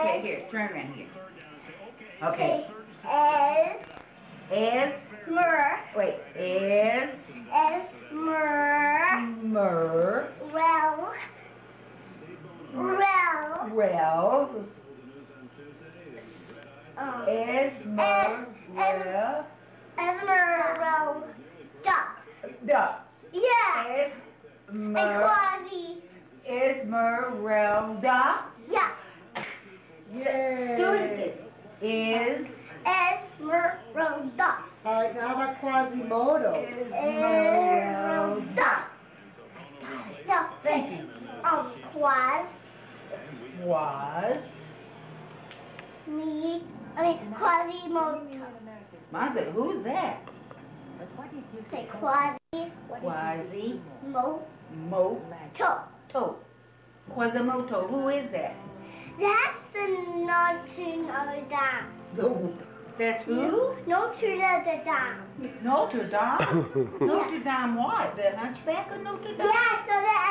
Okay, here, turn around here. Okay. Say S. Is, mer. Wait, is, S mer. Mer, Well. rel rel, um, is, mer, Esmeralda. da, Yeah. is, And mer, Quasi. Esmeralda. Yeah. Do it. Is, Esmeralda. All right, now how about Quasimodo? Esmeralda. No, Thank you. um, Quas, Was, me, I mean, Quasimodo. Mom said, who's that? Say Quasimoto. Quasi, mo, Mo. to. Quasimoto, who is that? That's the Notre Dame. The, That's who? Notre Dame. Notre Dame? Notre Dame what? The Hunchback of Notre Dame? Yeah, I saw that